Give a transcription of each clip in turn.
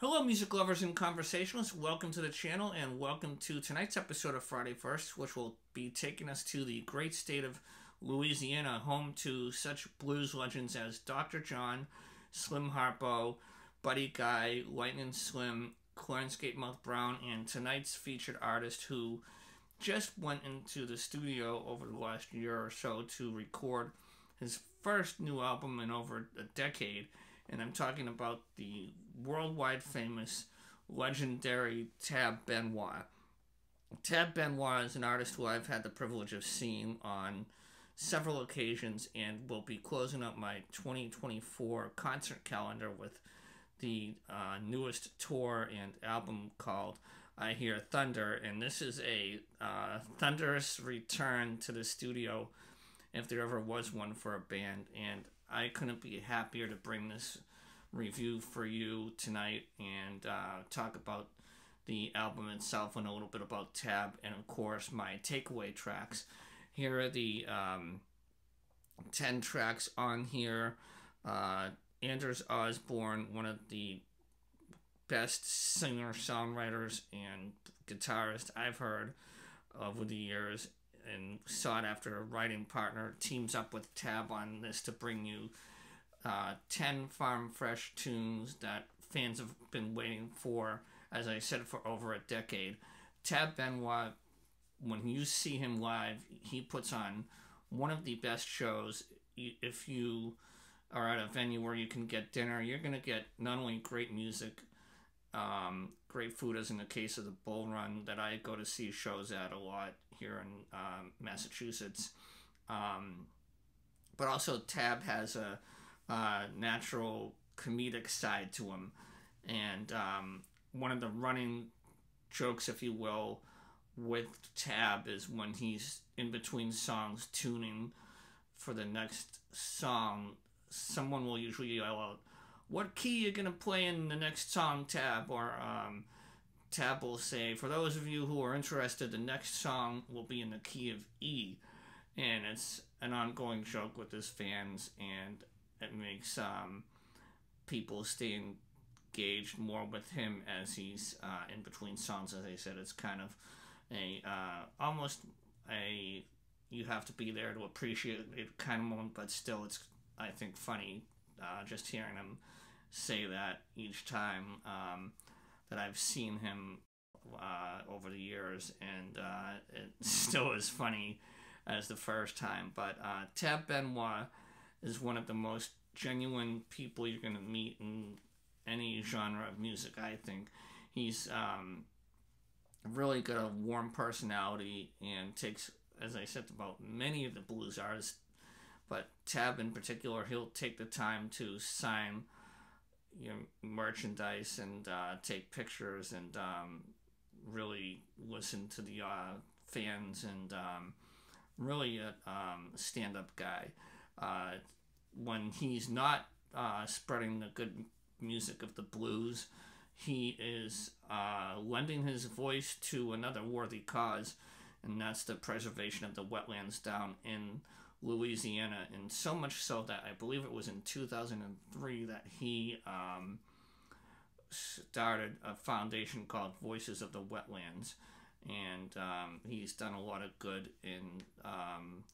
Hello, music lovers and conversationalists. Welcome to the channel and welcome to tonight's episode of Friday First, which will be taking us to the great state of Louisiana, home to such blues legends as Dr. John, Slim Harpo, Buddy Guy, Lightning Slim, Clarence Gatemouth Brown, and tonight's featured artist who just went into the studio over the last year or so to record his first new album in over a decade and I'm talking about the worldwide famous, legendary Tab Benoit. Tab Benoit is an artist who I've had the privilege of seeing on several occasions and will be closing up my 2024 concert calendar with the uh, newest tour and album called I Hear Thunder. And this is a uh, thunderous return to the studio if there ever was one for a band. And I couldn't be happier to bring this review for you tonight and uh, talk about the album itself and a little bit about Tab and, of course, my takeaway tracks. Here are the um, 10 tracks on here. Uh, Anders Osborne, one of the best singer songwriters and guitarist I've heard over the years and sought after a writing partner, teams up with Tab on this to bring you uh, 10 farm fresh tunes that fans have been waiting for, as I said, for over a decade. Tab Benoit, when you see him live, he puts on one of the best shows. If you are at a venue where you can get dinner, you're going to get not only great music, um, great food, as in the case of the Bull Run that I go to see shows at a lot here in um, Massachusetts. Um, but also, Tab has a uh, natural comedic side to him. And um, one of the running jokes, if you will, with Tab is when he's in between songs tuning for the next song, someone will usually yell out, What key are you going to play in the next song, Tab? Or um, Tab will say, For those of you who are interested, the next song will be in the key of E. And it's an ongoing joke with his fans, and it makes um, people stay engaged more with him as he's uh, in between songs. As I said, it's kind of a uh, almost a you have to be there to appreciate it kind of moment, but still, it's I think funny uh, just hearing him say that each time um, that I've seen him uh, over the years, and uh, it still is funny as the first time. But uh, Tab Benoit is one of the most genuine people you're going to meet in any genre of music, I think. He's um, really got a warm personality and takes, as I said about many of the blues artists, but Tab in particular, he'll take the time to sign you know, merchandise and uh, take pictures and um, really listen to the uh, fans and um, really a um, stand-up guy. Uh, when he's not uh, spreading the good music of the blues, he is uh, lending his voice to another worthy cause, and that's the preservation of the wetlands down in Louisiana. And so much so that I believe it was in 2003 that he um, started a foundation called Voices of the Wetlands. And um, he's done a lot of good in um,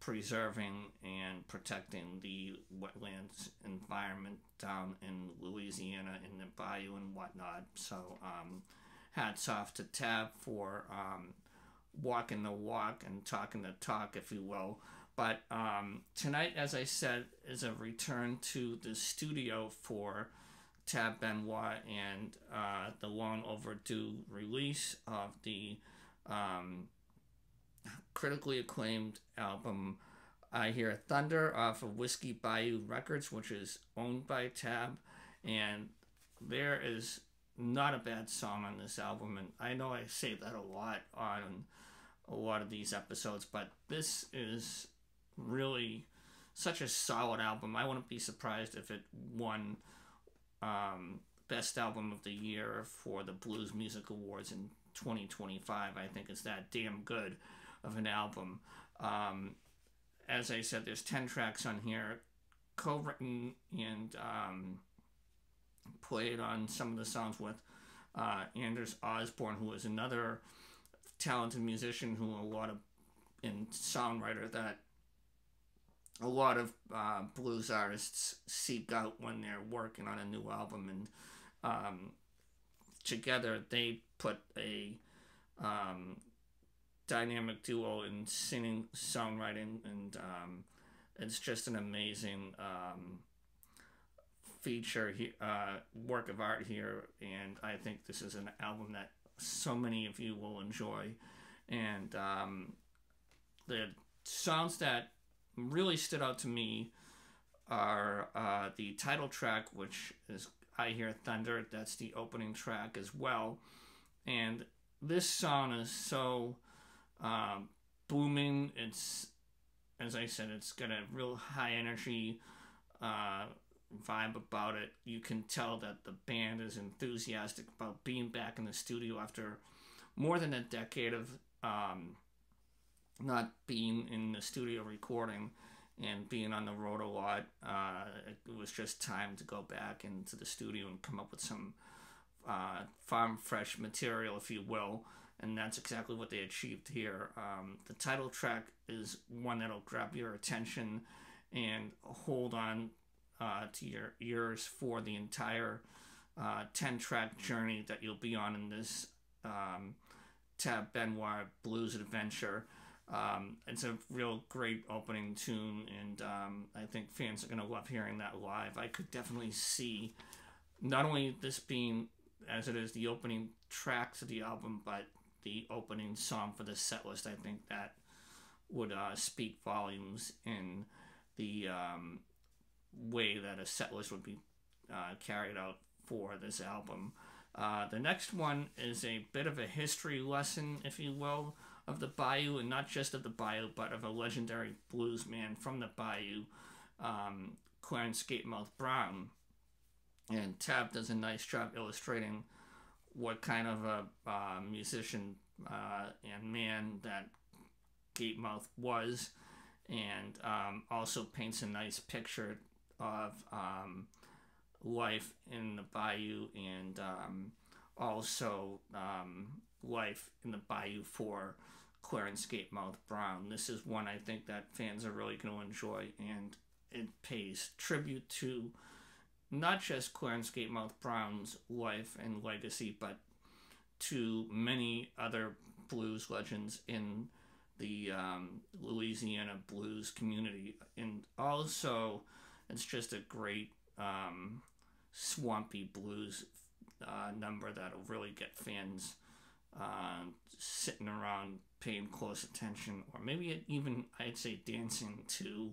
preserving and protecting the wetlands environment down in Louisiana in the bayou and whatnot. So, um, hats off to Tab for um, walking the walk and talking the talk, if you will. But um, tonight, as I said, is a return to the studio for Tab Benoit and uh, the long overdue release of the um, critically acclaimed album I Hear Thunder off of Whiskey Bayou Records, which is owned by Tab. And there is not a bad song on this album. And I know I say that a lot on a lot of these episodes, but this is really such a solid album. I wouldn't be surprised if it won um, Best Album of the Year for the Blues Music Awards in 2025. I think it's that damn good of an album. Um, as I said, there's 10 tracks on here, co written and um, played on some of the songs with uh, Anders Osborne, who is another talented musician who a lot of and songwriter that a lot of uh, blues artists seek out when they're working on a new album, and um, together they put a um, dynamic duo in singing, songwriting, and um, it's just an amazing um, feature, he, uh, work of art here, and I think this is an album that so many of you will enjoy, and um, the songs that really stood out to me are uh, the title track, which is I Hear Thunder. That's the opening track as well. And this song is so um, booming. It's, as I said, it's got a real high energy uh, vibe about it. You can tell that the band is enthusiastic about being back in the studio after more than a decade of um, not being in the studio recording and being on the road a lot. Uh, it was just time to go back into the studio and come up with some uh, farm fresh material, if you will. And that's exactly what they achieved here. Um, the title track is one that'll grab your attention and hold on uh, to your ears for the entire uh, 10 track journey that you'll be on in this um, Tab Benoit Blues Adventure. Um, it's a real great opening tune, and um, I think fans are going to love hearing that live. I could definitely see not only this being, as it is, the opening track to the album, but the opening song for the set list. I think that would uh, speak volumes in the um, way that a set list would be uh, carried out for this album. Uh, the next one is a bit of a history lesson, if you will, of the Bayou, and not just of the Bayou, but of a legendary blues man from the Bayou, um, Clarence Gatemouth Brown. And Tab does a nice job illustrating what kind of a uh, musician uh, and man that Gatemouth was, and um, also paints a nice picture of um, life in the bayou and um, also um, life in the bayou for Clarence Gatemouth Brown. This is one I think that fans are really going to enjoy, and it pays tribute to not just Clarence Gatemouth Brown's life and legacy, but to many other blues legends in the um, Louisiana blues community, and also it's just a great um, swampy blues uh, number that'll really get fans uh, sitting around paying close attention, or maybe even I'd say dancing to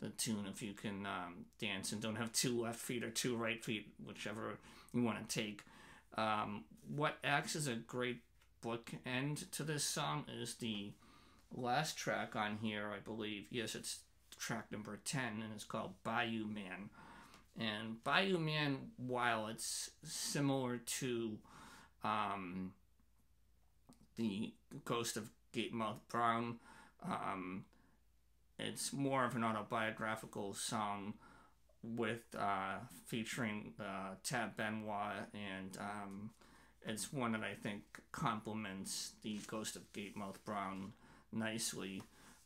the tune if you can um, dance and don't have two left feet or two right feet, whichever you want to take. Um, what acts as a great book bookend to this song is the last track on here, I believe. Yes, it's track number 10, and it's called Bayou Man. And Bayou Man, while it's similar to um, the Ghost of Gatemouth Brown, um, it's more of an autobiographical song with uh, featuring uh, Tab Benoit, and um, it's one that I think complements the Ghost of Gatemouth Brown nicely.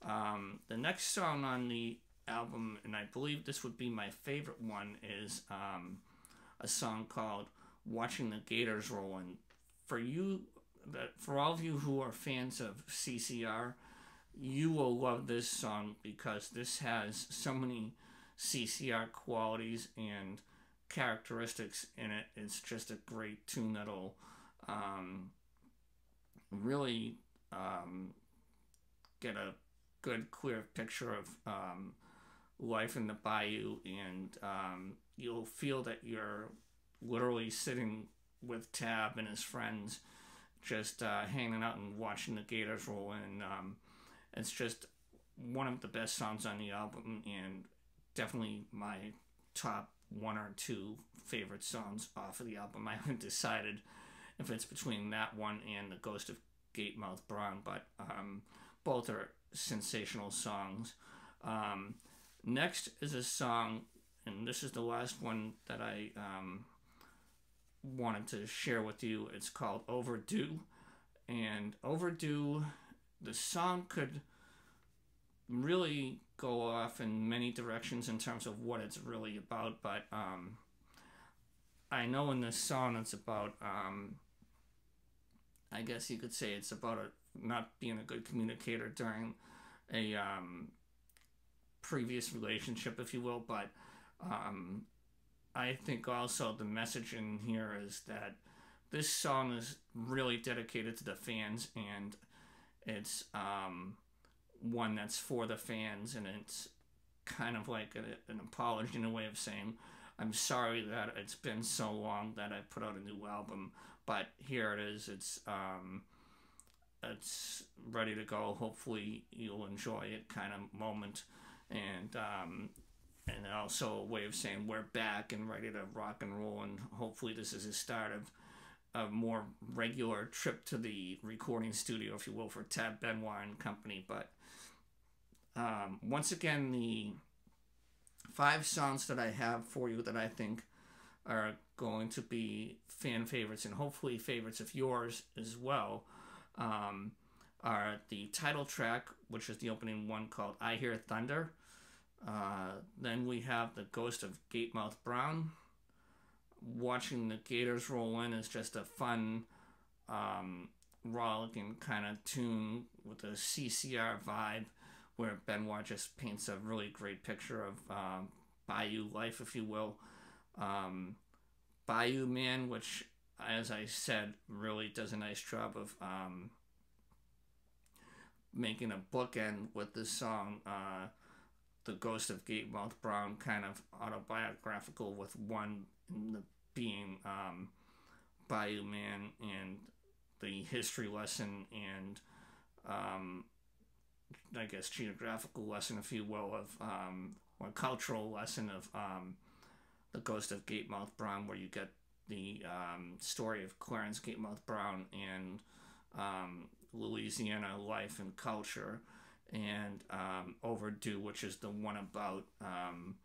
Um, the next song on the album, and I believe this would be my favorite one, is um, a song called "Watching the Gators Roll." And for you, that for all of you who are fans of CCR, you will love this song because this has so many CCR qualities and characteristics in it. It's just a great tune that'll um, really um, get a good, clear picture of um, life in the bayou, and um, you'll feel that you're literally sitting with Tab and his friends, just uh, hanging out and watching the Gators roll in. It's just one of the best songs on the album, and definitely my top one or two favorite songs off of the album. I haven't decided if it's between that one and the Ghost of Gatemouth Brown, but um, both are sensational songs. Um, next is a song, and this is the last one that I um, wanted to share with you. It's called Overdue. And Overdue, the song could really go off in many directions in terms of what it's really about, but um, I know in this song it's about, um, I guess you could say it's about a, not being a good communicator during a um, previous relationship, if you will, but um, I think also the message in here is that this song is really dedicated to the fans and it's um, one that's for the fans and it's kind of like a, an apology in a way of saying i'm sorry that it's been so long that i put out a new album but here it is. It's um, it's ready to go. Hopefully you'll enjoy it kind of moment. And um, and also a way of saying we're back and ready to rock and roll and hopefully this is the start of a more regular trip to the recording studio if you will for tab benoit and company but um, once again, the five songs that I have for you that I think are going to be fan favorites and hopefully favorites of yours as well um, are the title track, which is the opening one called I Hear Thunder. Uh, then we have the Ghost of Gatemouth Brown. Watching the Gators roll in is just a fun, um, rollicking kind of tune with a CCR vibe where Benoit just paints a really great picture of um, Bayou life, if you will. Um, Bayou Man, which, as I said, really does a nice job of um, making a bookend with this song. Uh, the Ghost of Gatemouth Brown, kind of autobiographical, with one in the, being um, Bayou Man and the history lesson and um, I guess, geographical lesson, if you will, of um, or cultural lesson of um, the Ghost of Gatemouth Brown, where you get the um, story of Clarence Gatemouth Brown and um, Louisiana life and culture, and um, Overdue, which is the one about um,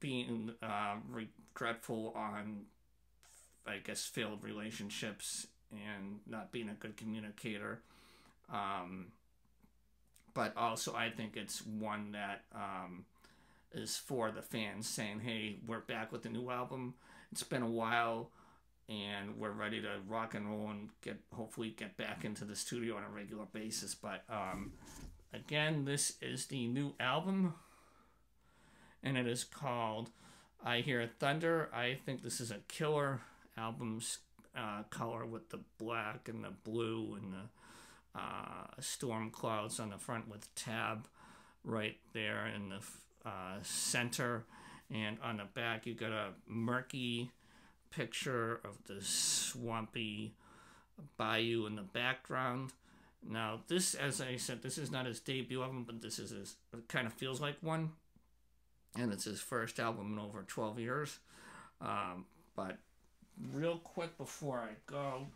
being uh, regretful on, I guess, failed relationships and not being a good communicator. Um, but also I think it's one that um, is for the fans saying, hey, we're back with a new album. It's been a while and we're ready to rock and roll and get hopefully get back into the studio on a regular basis. But um, again, this is the new album and it is called I Hear Thunder. I think this is a killer album's uh, color with the black and the blue and the uh, storm clouds on the front with tab right there in the uh, center. And on the back, you got a murky picture of the swampy bayou in the background. Now, this, as I said, this is not his debut album, but this is his, kind of feels like one. And it's his first album in over 12 years. Um, but real quick before I go,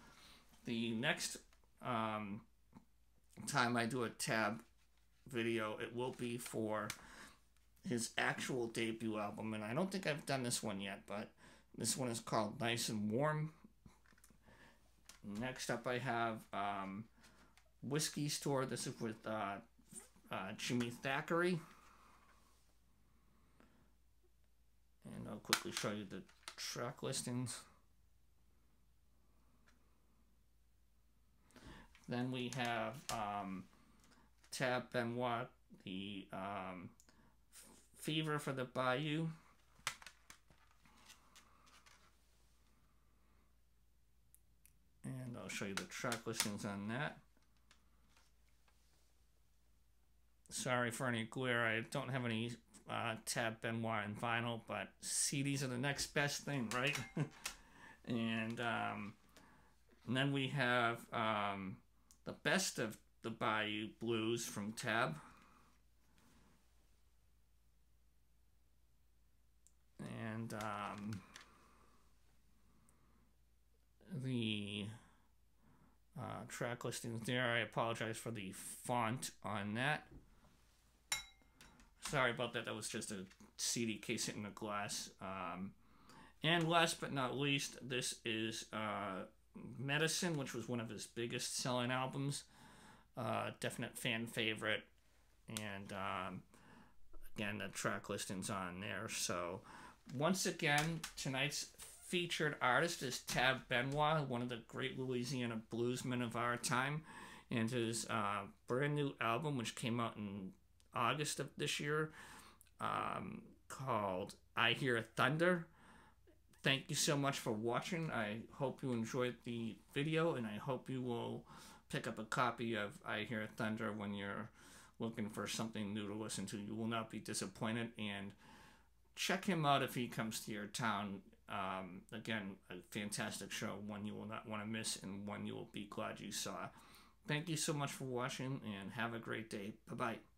the next um, time I do a tab video, it will be for his actual debut album. And I don't think I've done this one yet, but this one is called Nice and Warm. Next up, I have um, Whiskey Store. This is with uh, uh, Jimmy Thackery. And I'll quickly show you the track listings. Then we have um, Tab Benoit, the um, Fever for the Bayou. And I'll show you the track listings on that. Sorry for any glare. I don't have any uh, Tab Benoit and vinyl, but CDs are the next best thing, right? and, um, and then we have um, the best of the Bayou Blues from Tab. And um, the uh, track listings there. I apologize for the font on that. Sorry about that. That was just a CD case in the glass. Um, And last but not least, this is uh, Medicine, which was one of his biggest selling albums. Uh, definite fan favorite. And um, again, the track listing's on there. So, once again, tonight's featured artist is Tab Benoit, one of the great Louisiana bluesmen of our time. And his uh, brand new album, which came out in August of this year, um, called I Hear a Thunder. Thank you so much for watching. I hope you enjoyed the video, and I hope you will pick up a copy of I Hear a Thunder when you're looking for something new to listen to. You will not be disappointed, and check him out if he comes to your town. Um, again, a fantastic show, one you will not want to miss, and one you will be glad you saw. Thank you so much for watching, and have a great day. Bye bye.